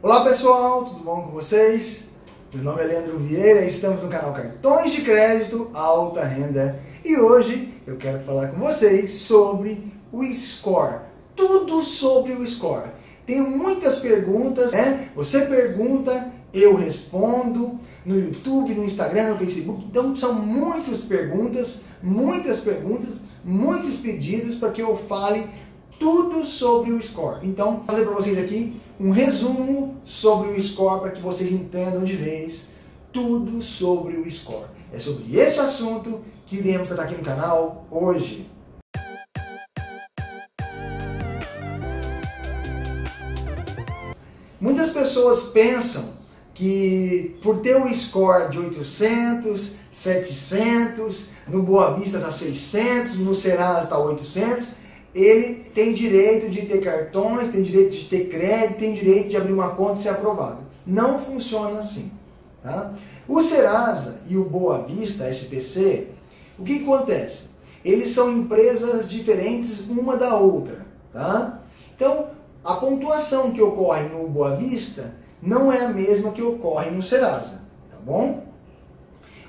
Olá pessoal, tudo bom com vocês? Meu nome é Leandro Vieira e estamos no canal Cartões de Crédito Alta Renda e hoje eu quero falar com vocês sobre o Score, tudo sobre o Score. Tenho muitas perguntas, né? Você pergunta, eu respondo no YouTube, no Instagram, no Facebook. Então são muitas perguntas, muitas perguntas, muitos pedidos para que eu fale tudo sobre o score. Então, vou fazer para vocês aqui um resumo sobre o score para que vocês entendam de vez tudo sobre o score. É sobre este assunto que iremos tratar aqui no canal hoje. Muitas pessoas pensam que por ter um score de 800, 700, no Boa Vista está 600, no Serasa está 800, ele tem direito de ter cartões, tem direito de ter crédito, tem direito de abrir uma conta e ser aprovado. Não funciona assim. Tá? O Serasa e o Boa Vista, SPC, o que acontece? Eles são empresas diferentes uma da outra. Tá? Então, a pontuação que ocorre no Boa Vista não é a mesma que ocorre no Serasa. Tá bom?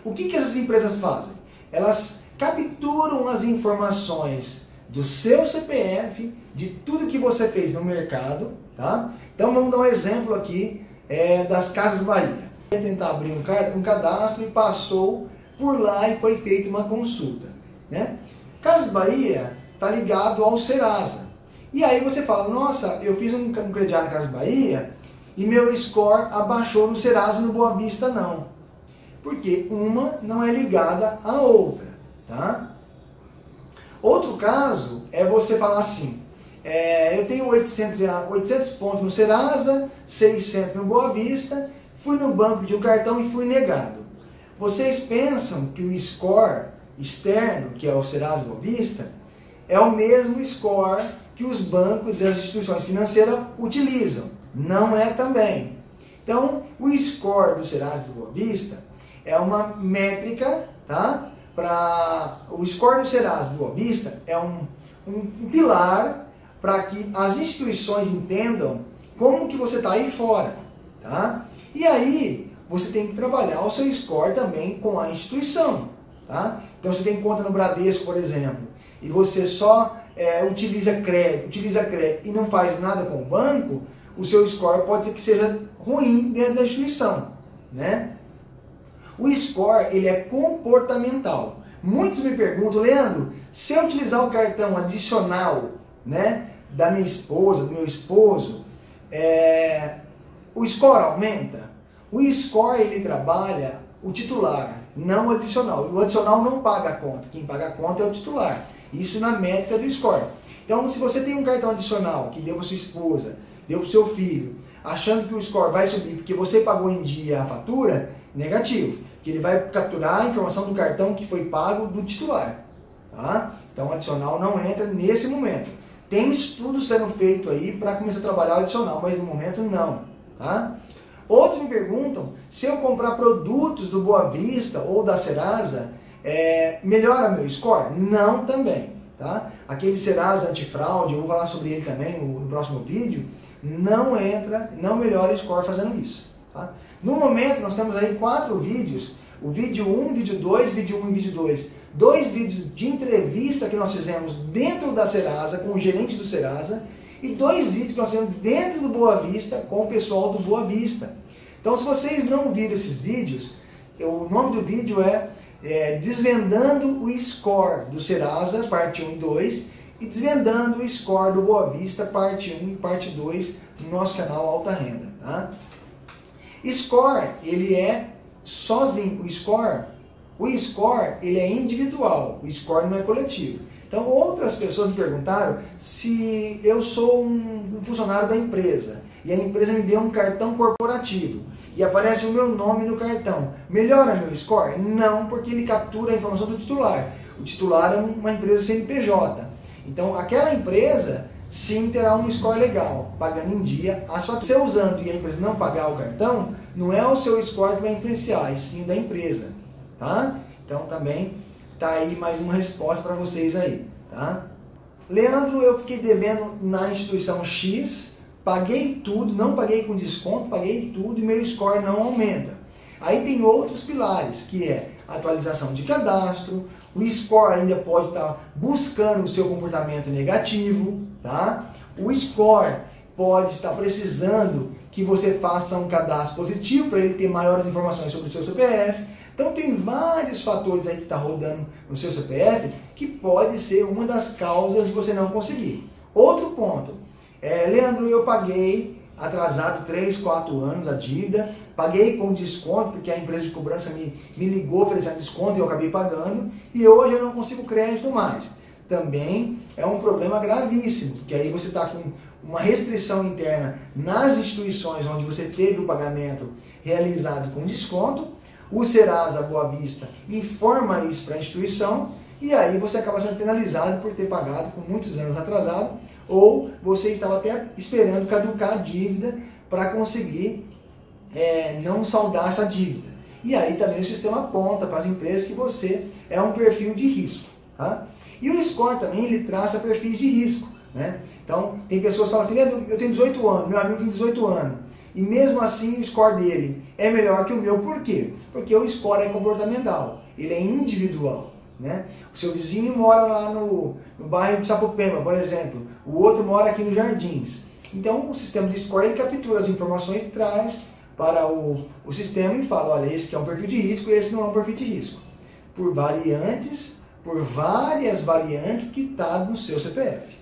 O que, que essas empresas fazem? Elas capturam as informações do seu CPF, de tudo que você fez no mercado, tá? Então vamos dar um exemplo aqui é, das Casas Bahia. Tentar abrir um, cadastro e passou por lá e foi feita uma consulta, né? Casas Bahia está ligado ao Serasa. E aí você fala, nossa, eu fiz um, um crediário na Casas Bahia e meu score abaixou no Serasa no Boa Vista não. Porque uma não é ligada à outra, tá? Caso é você falar assim, é, eu tenho 800, 800 pontos no Serasa, 600 no Boa Vista, fui no banco de um cartão e fui negado. Vocês pensam que o score externo, que é o Serasa Boa Vista, é o mesmo score que os bancos e as instituições financeiras utilizam. Não é também. Então, o score do Serasa do Boa Vista é uma métrica, tá? Para o score do Serasa do Vista é um, um, um pilar para que as instituições entendam como que você está aí fora, tá? E aí você tem que trabalhar o seu score também com a instituição, tá? Então você tem conta no Bradesco, por exemplo, e você só é, utiliza crédito, utiliza crédito e não faz nada com o banco, o seu score pode ser que seja ruim dentro da instituição, né? O score ele é comportamental. Muitos me perguntam, Leandro, se eu utilizar o cartão adicional, né, da minha esposa, do meu esposo, é, o score aumenta? O score ele trabalha o titular, não o adicional. O adicional não paga a conta, quem paga a conta é o titular. Isso na métrica do score. Então, se você tem um cartão adicional que deu para sua esposa, deu para o seu filho, achando que o score vai subir porque você pagou em dia a fatura, negativo. Que ele vai capturar a informação do cartão que foi pago do titular. Tá? Então o adicional não entra nesse momento. Tem estudo sendo feito aí para começar a trabalhar o adicional, mas no momento não. Tá? Outros me perguntam se eu comprar produtos do Boa Vista ou da Serasa, é, melhora meu score? Não também. Tá? Aquele Serasa antifraude, eu vou falar sobre ele também no, próximo vídeo, não entra, não melhora o score fazendo isso. Tá? No momento, nós temos aí quatro vídeos, o vídeo 1, vídeo 2, vídeo 1 e vídeo 2. Dois vídeos de entrevista que nós fizemos dentro da Serasa, com o gerente do Serasa, e dois vídeos que nós fizemos dentro do Boa Vista, com o pessoal do Boa Vista. Então, se vocês não viram esses vídeos, o nome do vídeo é, é Desvendando o Score do Serasa, parte 1 e 2, e Desvendando o Score do Boa Vista, parte 1 e parte 2, no nosso canal Alta Renda. Tá? Score, ele é sozinho. O score, o score, ele é individual. O score não é coletivo. Então, outras pessoas me perguntaram se eu sou um funcionário da empresa e a empresa me deu um cartão corporativo e aparece o meu nome no cartão. Melhora meu score? Não, porque ele captura a informação do titular. O titular é uma empresa CNPJ. Então, aquela empresa sim terá um score legal, pagando em dia a sua Você usando e a empresa não pagar o cartão, não é o seu score que vai influenciar, e sim da empresa, tá? Então também tá aí mais uma resposta para vocês aí, tá? Leandro, eu fiquei devendo na instituição X, paguei tudo, não paguei com desconto, paguei tudo e meu score não aumenta. Aí tem outros pilares, que é atualização de cadastro, o score ainda pode estar buscando o seu comportamento negativo, tá? O score pode estar precisando que você faça um cadastro positivo para ele ter maiores informações sobre o seu CPF. Então tem vários fatores aí que está rodando no seu CPF que pode ser uma das causas de você não conseguir. Outro ponto, é, Leandro, eu paguei atrasado 3, 4 anos a dívida, paguei com desconto, porque a empresa de cobrança me, me ligou oferecendo desconto e eu acabei pagando, e hoje eu não consigo crédito mais. Também é um problema gravíssimo, porque aí você está com uma restrição interna nas instituições onde você teve o pagamento realizado com desconto, o Serasa Boa Vista informa isso para a instituição e aí você acaba sendo penalizado por ter pagado com muitos anos atrasado ou você estava até esperando caducar a dívida para conseguir é, não saldar essa dívida. E aí também o sistema aponta para as empresas que você é um perfil de risco. Tá? E o score também ele traça perfis de risco. Né? Então, tem pessoas que falam assim, eu tenho 18 anos, meu amigo tem 18 anos. E mesmo assim o score dele é melhor que o meu, por quê? Porque o score é comportamental, ele é individual. Né? O seu vizinho mora lá no, no bairro de Sapopema, por exemplo, o outro mora aqui nos Jardins. Então o sistema de score captura as informações e traz para o, o sistema e fala, olha, esse aqui é um perfil de risco e esse não é um perfil de risco. Por variantes, por várias variantes que está no seu CPF.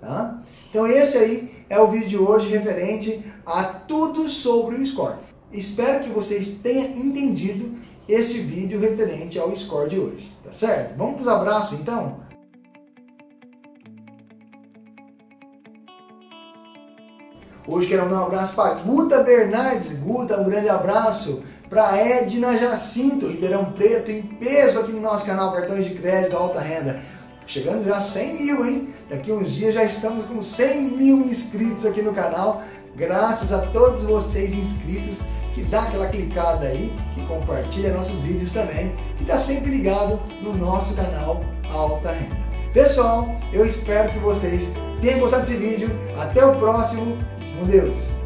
Tá? Então esse aí é o vídeo de hoje referente a tudo sobre o score. Espero que vocês tenham entendido esse vídeo referente ao score de hoje, tá certo? Vamos para os abraços então? Hoje quero mandar um abraço para Guta Bernardes. Guta, um grande abraço. Para Edna Jacinto, Ribeirão Preto, em peso aqui no nosso canal Cartões de Crédito Alta Renda. Chegando já a 100 mil, hein? Daqui uns dias já estamos com 100 mil inscritos aqui no canal. Graças a todos vocês inscritos que dá aquela clicada aí, que compartilha nossos vídeos também, e está sempre ligado no nosso canal Alta Renda. Pessoal, eu espero que vocês tenham gostado desse vídeo. Até o próximo. Com Deus!